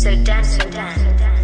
So dance, so dance.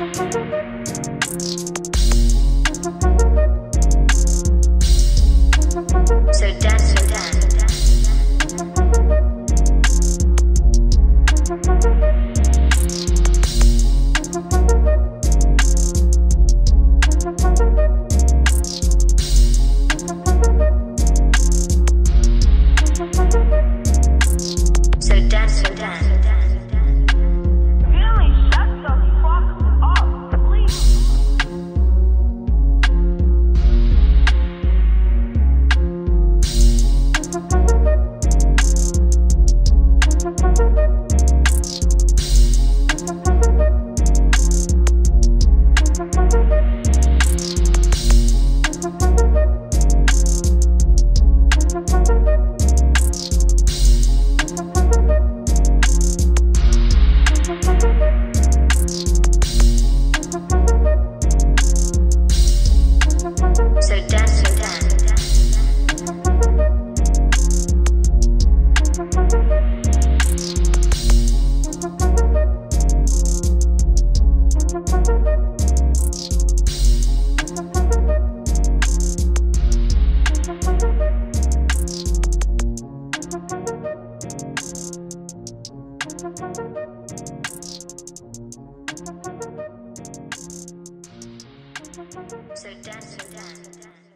So dance, dance.